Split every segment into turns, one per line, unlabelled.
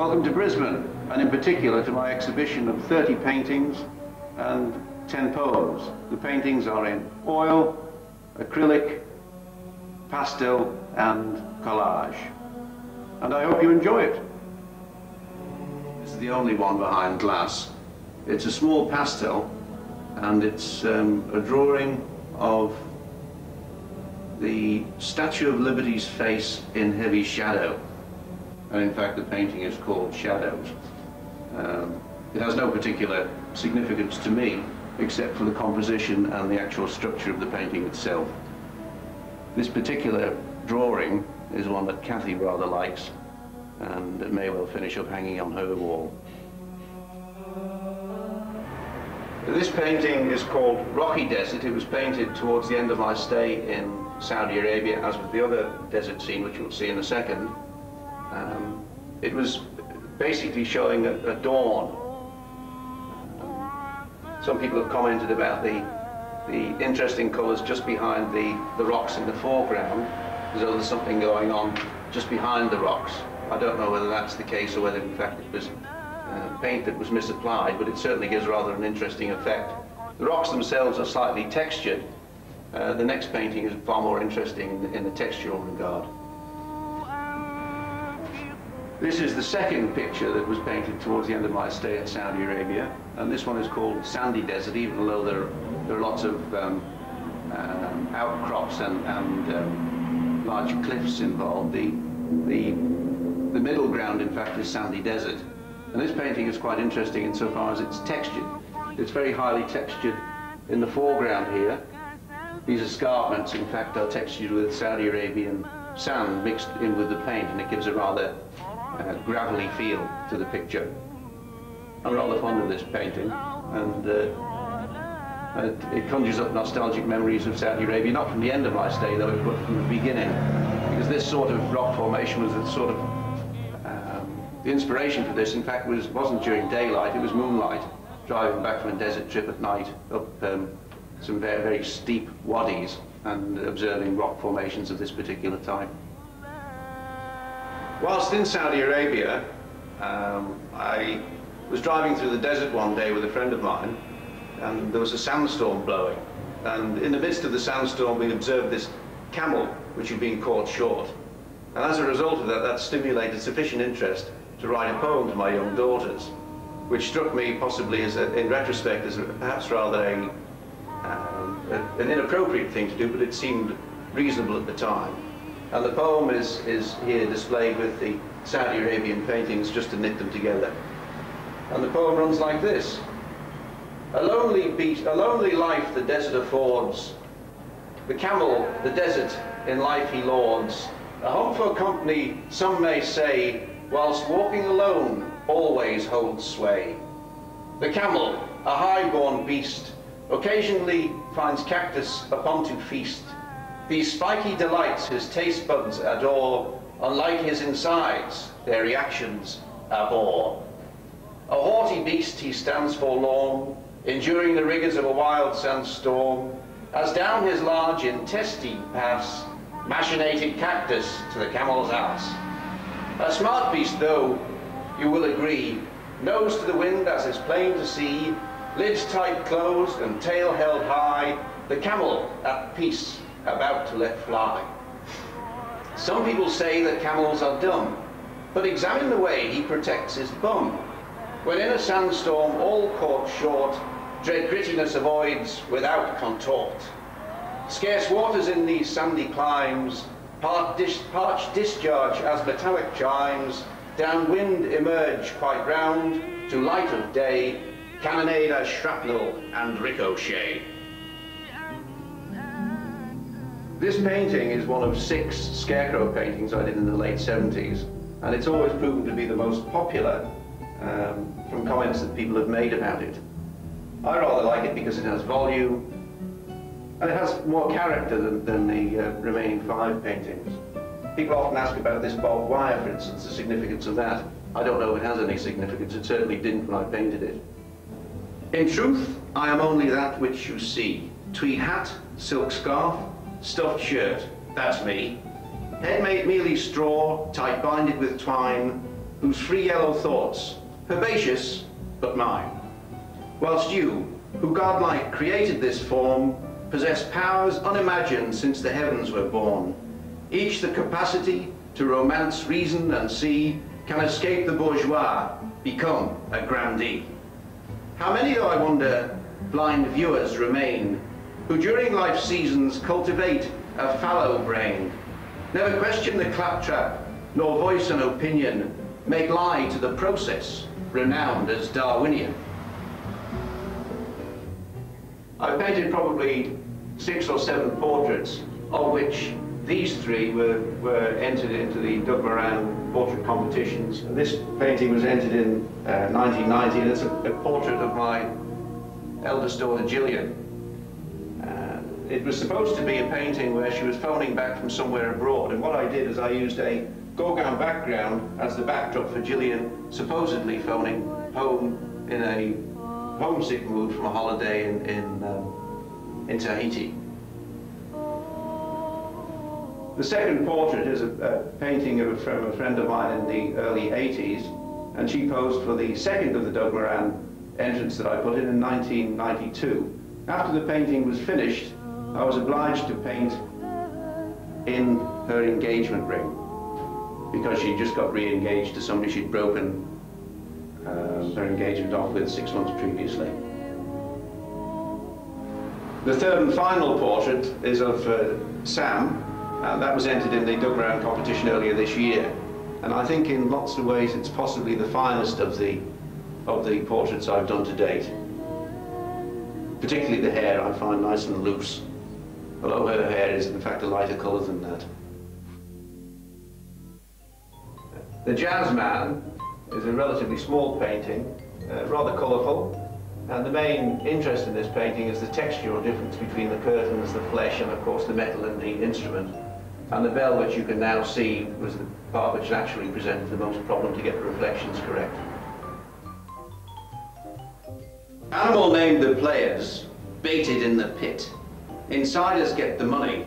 Welcome to Brisbane, and in particular to my exhibition of 30 paintings and 10 poems. The paintings are in oil, acrylic, pastel and collage. And I hope you enjoy it. This is the only one behind glass. It's a small pastel and it's um, a drawing of the Statue of Liberty's face in heavy shadow. And in fact the painting is called Shadows. Um, it has no particular significance to me except for the composition and the actual structure of the painting itself. This particular drawing is one that Kathy rather likes and it may well finish up hanging on her wall. This painting is called Rocky Desert. It was painted towards the end of my stay in Saudi Arabia, as with the other desert scene, which you'll see in a second. Um, it was basically showing a, a dawn. Some people have commented about the, the interesting colours just behind the, the rocks in the foreground, as though there's something going on just behind the rocks. I don't know whether that's the case or whether in fact it was uh, paint that was misapplied, but it certainly gives rather an interesting effect. The rocks themselves are slightly textured. Uh, the next painting is far more interesting in the, in the textural regard. This is the second picture that was painted towards the end of my stay at Saudi Arabia, and this one is called Sandy Desert, even though there, there are lots of um, um, outcrops and, and um, large cliffs involved. The, the, the middle ground, in fact, is Sandy Desert. And this painting is quite interesting insofar as it's textured. It's very highly textured in the foreground here. These escarpments, in fact, are textured with Saudi Arabian sand mixed in with the paint, and it gives a rather uh, gravelly feel to the picture. I'm rather fond of this painting, and uh, it, it, conjures up nostalgic memories of Saudi Arabia, not from the end of my stay, though, but from the beginning, because this sort of rock formation was a sort of the inspiration for this, in fact, was, wasn't during daylight, it was moonlight, driving back from a desert trip at night up um, some very, very steep wadis and observing rock formations of this particular type. Whilst in Saudi Arabia, um, I was driving through the desert one day with a friend of mine, and there was a sandstorm blowing. And in the midst of the sandstorm, we observed this camel, which had been caught short. And as a result of that, that stimulated sufficient interest to write a poem to my young daughters, which struck me possibly as a, in retrospect as a, perhaps rather a, um, an inappropriate thing to do, but it seemed reasonable at the time. And the poem is, is here displayed with the Saudi Arabian paintings just to knit them together. And the poem runs like this. A lonely, a lonely life the desert affords. The camel, the desert, in life he lords. A home for company, some may say, whilst walking alone always holds sway. The camel, a high-born beast, occasionally finds cactus upon to feast. These spiky delights his taste buds adore, unlike his insides, their reactions abhor. A haughty beast he stands forlorn, enduring the rigors of a wild sandstorm, as down his large intestine pass, machinated cactus to the camel's ass. A smart beast, though, you will agree, nose to the wind as is plain to see, lids tight closed and tail held high, the camel at peace, about to let fly. Some people say that camels are dumb, but examine the way he protects his bum. When in a sandstorm all caught short, dread grittiness avoids without contort. Scarce waters in these sandy climes, part dis parched discharge as metallic chimes, downwind emerge quite round, to light of day, cannonade as shrapnel and ricochet. This painting is one of six scarecrow paintings I did in the late 70s, and it's always proven to be the most popular um, from comments that people have made about it. I rather like it because it has volume, and it has more character than, than the uh, remaining five paintings. People often ask about this barbed wire, for instance, the significance of that. I don't know if it has any significance. It certainly didn't when I painted it. In truth, I am only that which you see. Tweed hat, silk scarf, stuffed shirt. That's me. Head made mealy straw, tight binded with twine. whose free yellow thoughts, herbaceous but mine. Whilst you, who godlike created this form, possess powers unimagined since the heavens were born, each the capacity to romance, reason and see, can escape the bourgeois, become a grandee. How many, though I wonder, blind viewers remain, who during life's seasons cultivate a fallow brain, never question the claptrap, nor voice an opinion, make lie to the process, renowned as Darwinian. I painted probably six or seven portraits, of which these three were, were entered into the Doug Moran portrait competitions. And this painting was entered in uh, 1990, and it's a, a, portrait of my eldest daughter, Gillian. It was supposed to be a painting where she was phoning back from somewhere abroad, and what I did is I used a Gauguin background as the backdrop for Gillian supposedly phoning home in a homesick mood from a holiday in, in, um, in Tahiti. The second portrait is a, a painting of, from a friend of mine in the early 80s, and she posed for the second of the Doug Moran entrance that I put in in 1992. After the painting was finished, I was obliged to paint in her engagement ring because she just got re-engaged to somebody she'd broken um, her engagement off with six months previously. The third and final portrait is of uh, Sam, and that was entered in the Doug Moran competition earlier this year. And I think in lots of ways it's possibly the finest of the, of the portraits I've done to date. Particularly the hair I find nice and loose, although her hair is in fact a lighter colour than that. The Jazz Man is a relatively small painting, uh, rather colourful, and the main interest in this painting is the textural difference between the curtains, the flesh, and of course the metal and the instrument. And the bell, which you can now see, was the part which naturally presented the most problem to get the reflections correct. Animal named the players, baited in the pit. Insiders get the money,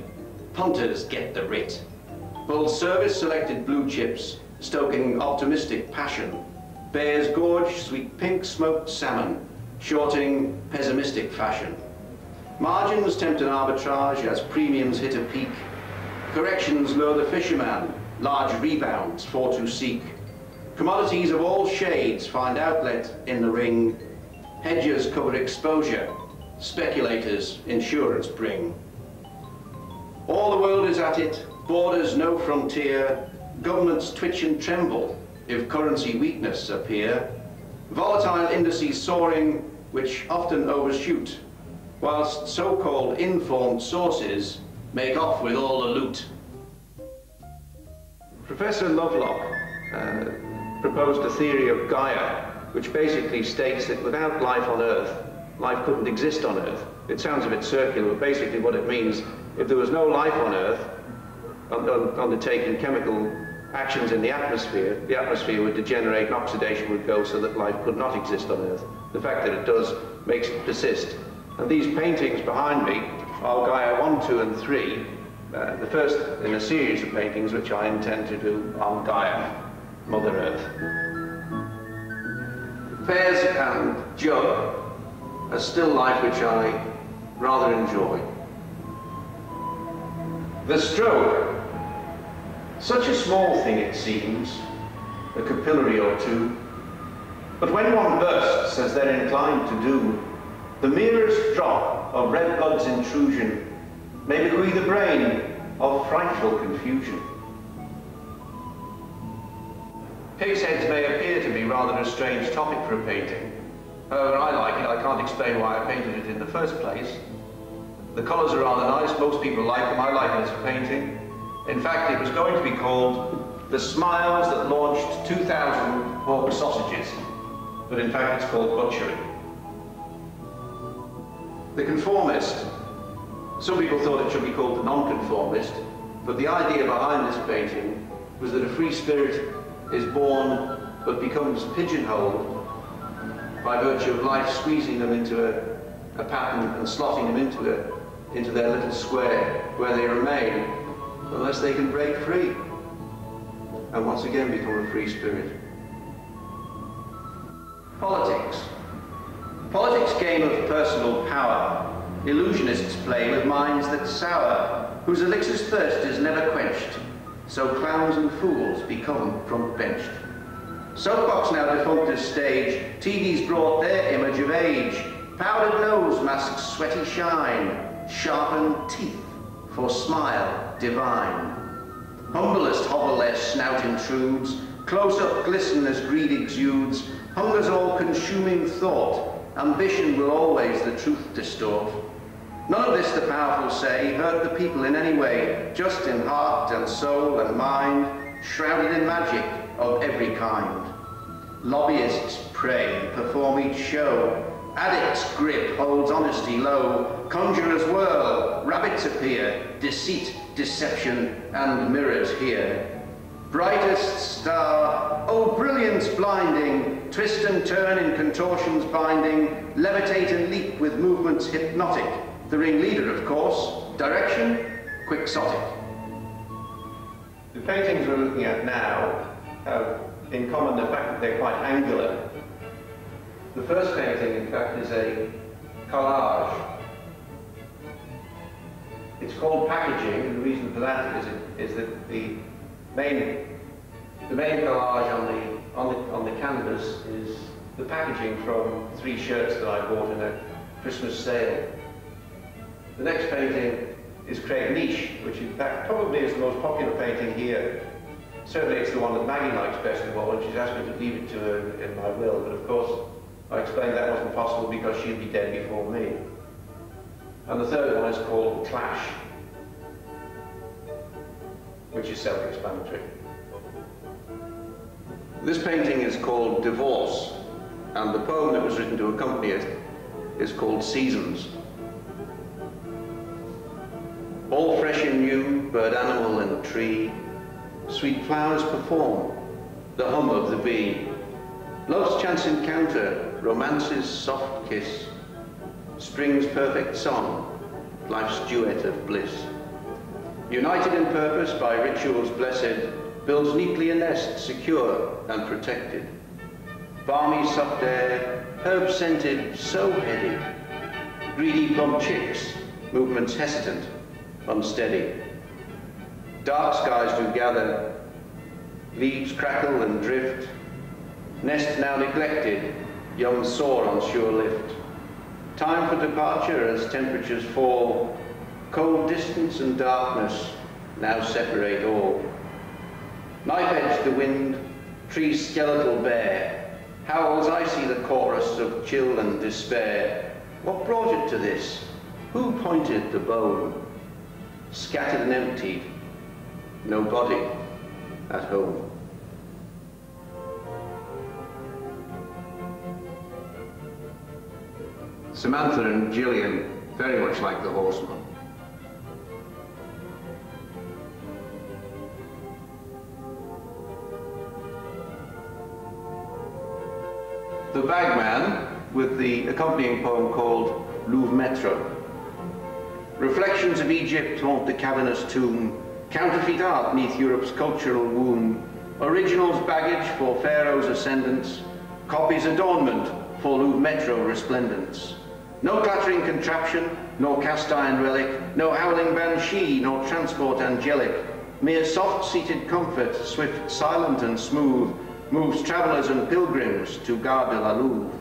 punters get the writ. Full service selected blue chips, stoking optimistic passion. Bears gorge sweet pink smoked salmon, shorting pessimistic fashion. Margins tempt an arbitrage as premiums hit a peak. Corrections lure the fisherman, large rebounds for to seek. Commodities of all shades find outlet in the ring. Hedgers cover exposure, speculators insurance bring. All the world is at it, borders no frontier, governments twitch and tremble if currency weakness appear, volatile indices soaring which often overshoot, whilst so-called informed sources make off with all the loot. Professor Lovelock uh, proposed a theory of Gaia, which basically states that without life on Earth, life couldn't exist on Earth. It sounds a bit circular, but basically what it means, if there was no life on Earth, undertaking chemical actions in the atmosphere, the atmosphere would degenerate and oxidation would go so that life could not exist on Earth. The fact that it does makes it persist. And these paintings behind me are Gaia 1, 2 and 3, uh, the first in a series of paintings which I intend to do on Gaia, Mother Earth. Fairs and Jug, a still life which I rather enjoy. The stroke such a small thing it seems, a capillary or two, but when one bursts, as they're inclined to do, the merest drop of red blood's intrusion may bequeath a brain of frightful confusion. Pig's heads may appear to be rather a strange topic for a painting. However, I like it. I can't explain why I painted it in the first place. The colours are rather nice. Most people like them. I like it as a painting. In fact, it was going to be called The Smiles That Launched 2,000 Pork Sausages, but in fact it's called Butchery. The Conformist. Some people thought it should be called The Nonconformist, but the idea behind this painting was that a free spirit is born but becomes pigeonholed by virtue of life squeezing them into a, a pattern and slotting them into, a, into their little square where they remain unless they can break free and once again become a free spirit. Politics. Politics game of personal power. Illusionists play with minds that sour, whose elixir's thirst is never quenched. So clowns and fools become front benched. Soapbox now defunct as stage, TV's brought their image of age. Powdered nose masks sweaty shine, sharpened teeth for smile divine. Humblest hovel their snout intrudes, close up glisten as greed exudes, hunger's all-consuming thought, ambition will always the truth distort. None of this the powerful say. Hurt the people in any way, just in heart and soul and mind, shrouded in magic of every kind. Lobbyists pray, perform each show, addicts grip holds honesty low, conjurers whirl, rabbits appear, deceit, deception, and mirrors here. Brightest star, oh brilliance blinding, twist and turn in contortions binding, levitate and leap with movements hypnotic. The ringleader, of course, direction, quixotic. The paintings we're looking at now have in common the fact that they're quite angular. The first painting, in fact, is a collage. It's called packaging, and the reason for that is, it, is that the main, the main collage on the, on, the, on the canvas is the packaging from three shirts that I bought in a Christmas sale. The next painting is Craig Niche, which in fact probably is the most popular painting here. Certainly it's the one that Maggie likes best of all, and she's asked me to leave it to her in my will, but of course I explained that wasn't possible because she'd be dead before me. And the third one is called Clash, which is self-explanatory. This painting is called Divorce, and the poem that was written to accompany it is called Seasons. All fresh and new, bird, animal, and tree, sweet flowers perform the hum of the bee. Love's chance encounter, romance's soft kiss, spring's perfect song, life's duet of bliss. United in purpose by rituals blessed, builds neatly a nest secure and protected. Balmy soft air, herb scented, so heady. Greedy plump chicks, movements hesitant, unsteady. Dark skies do gather, leaves crackle and drift, nest now neglected, young soar on sure lift. Time for departure as temperatures fall, cold distance and darkness now separate all. Knife edge the wind, trees skeletal bare, howls icy the chorus of chill and despair. What brought it to this? Who pointed the bone? Scattered and emptied, no body at home. Samantha and Gillian very much like the horseman. The Bagman with the accompanying poem called Louvre Metro. Reflections of Egypt haunt the cavernous tomb counterfeit art neath Europe's cultural womb, originals baggage for Pharaoh's ascendants, copies adornment for Louvre Metro resplendence. No clattering contraption, nor cast iron relic, no howling banshee, nor transport angelic, mere soft-seated comfort, swift, silent and smooth, moves travellers and pilgrims to Gare de la Louvre.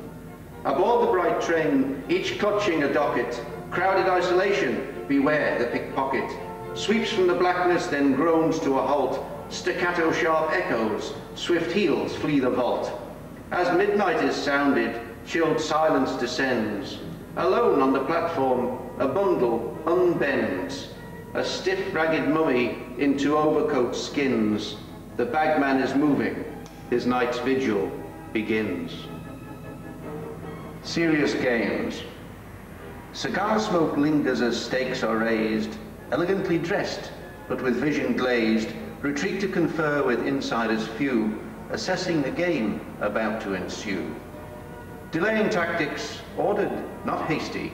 Aboard the bright train, each clutching a docket, crowded isolation, beware the pickpocket, sweeps from the blackness, then groans to a halt. Staccato sharp echoes, swift heels flee the vault. As midnight is sounded, chilled silence descends. Alone on the platform, a bundle unbends. A stiff, ragged mummy into overcoat skins. The bagman is moving. His night's vigil begins. Serious games. Cigar smoke lingers as stakes are raised elegantly dressed, but with vision glazed, retreat to confer with insiders few, assessing the game about to ensue. Delaying tactics, ordered, not hasty,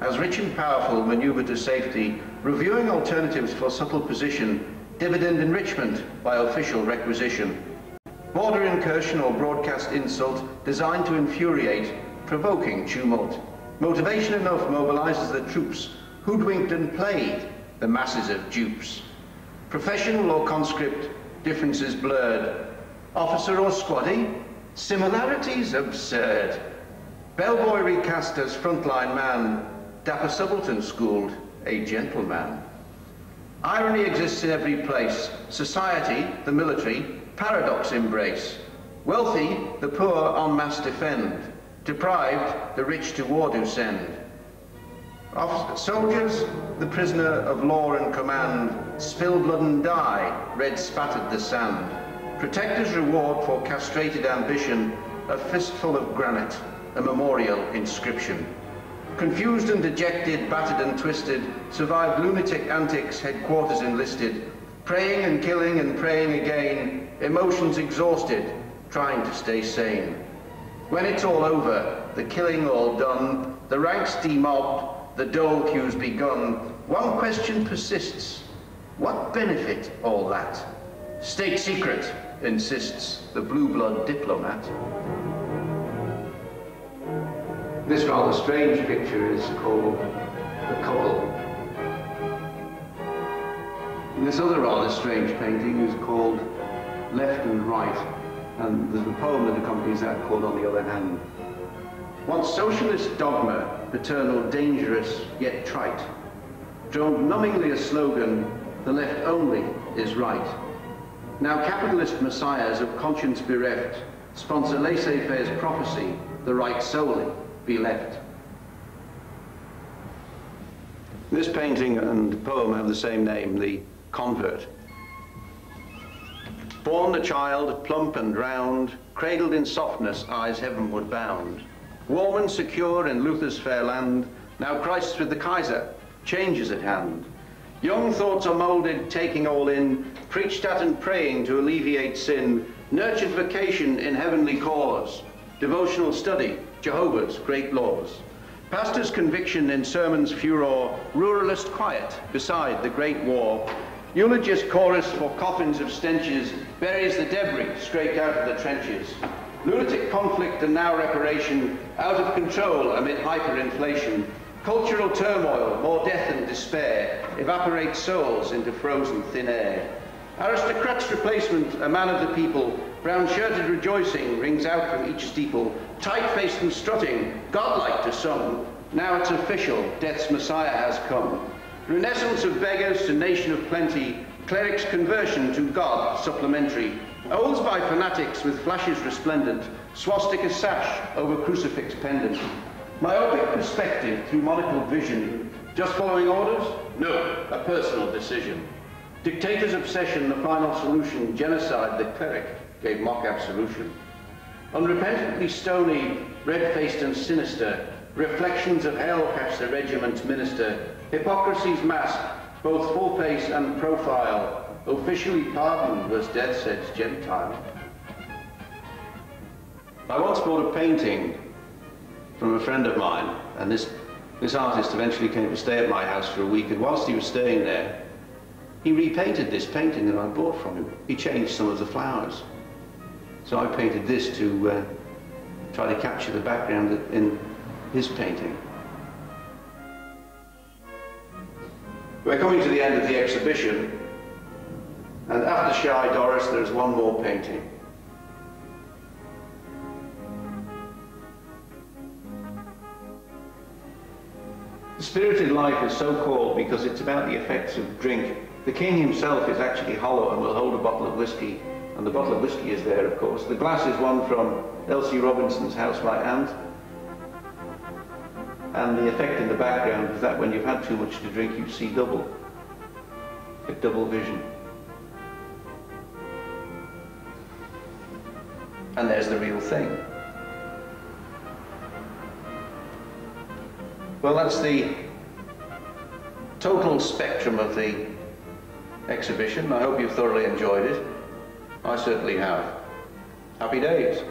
as rich and powerful maneuver to safety, reviewing alternatives for subtle position, dividend enrichment by official requisition. border incursion or broadcast insult designed to infuriate, provoking tumult. Motivation enough mobilizes the troops, hoodwinked and played the masses of dupes. Professional or conscript, differences blurred. Officer or squaddy, similarities absurd. Bellboy recast as frontline man, dapper subaltern schooled a gentleman. Irony exists in every place. Society, the military, paradox embrace. Wealthy, the poor en masse defend. Deprived, the rich to war do send. Officers, soldiers, the prisoner of law and command, spill blood and die, red spattered the sand. Protector's reward for castrated ambition, a fistful of granite, a memorial inscription. Confused and dejected, battered and twisted, survived lunatic antics, headquarters enlisted, praying and killing and praying again, emotions exhausted, trying to stay sane. When it's all over, the killing all done, the ranks demobbed, the dole queues begun, one question persists. What benefit all that? State secret, insists the blue blood diplomat. This rather strange picture is called The. And this other rather strange painting is called Left and Right, and there's a poem that accompanies that called On the Other Hand. Once socialist dogma, eternal, dangerous, yet trite, droned numbingly a slogan, the left only is right. Now capitalist messiahs of conscience bereft sponsor laissez-faire's prophecy, the right solely be left. This painting and poem have the same name, The Convert. Born a child, plump and round, cradled in softness, eyes heavenward bound. Warm and secure in Luther's fair land, now Christ's with the Kaiser, change is at hand. Young thoughts are moulded, taking all in, preached at and praying to alleviate sin, nurtured vocation in heavenly cause, devotional study, Jehovah's great laws. Pastor's conviction in sermons furor, ruralist quiet beside the great war. Eulogist chorus for coffins of stenches buries the debris straight out of the trenches. Lunatic conflict and now reparation, out of control amid hyperinflation. Cultural turmoil, more death and despair, evaporate souls into frozen thin air. Aristocrat's replacement, a man of the people, brown-shirted rejoicing rings out from each steeple, tight-faced and strutting, godlike to some. Now it's official, death's Messiah has come. Renaissance of beggars to nation of plenty, cleric's conversion to God supplementary. Oaths by fanatics with flashes resplendent, swastika sash over crucifix pendant. Myopic perspective through monocle vision, just following orders? No, a personal decision. Dictator's obsession, the final solution, genocide, the cleric gave mock absolution. Unrepentantly stony, red-faced and sinister, reflections of hell catch the regiment's minister, hypocrisy's mask, both full face and profile, officially pardoned was death set's Gentile. I once bought a painting from a friend of mine, and this, this artist eventually came to stay at my house for a week, and whilst he was staying there, he repainted this painting that I bought from him. He changed some of the flowers. So I painted this to uh, try to capture the background in his painting. We're coming to the end of the exhibition, and after Shy Doris, there's one more painting. The spirited life is so called because it's about the effects of drink the king himself is actually hollow and will hold a bottle of whiskey, and the bottle of whiskey is there, of course. The glass is one from Elsie Robinson's House by Aunt. And the effect in the background is that when you've had too much to drink, you see double. A double vision. And there's the real thing. Well, that's the total spectrum of the exhibition. I hope you've thoroughly enjoyed it. I certainly have. Happy days.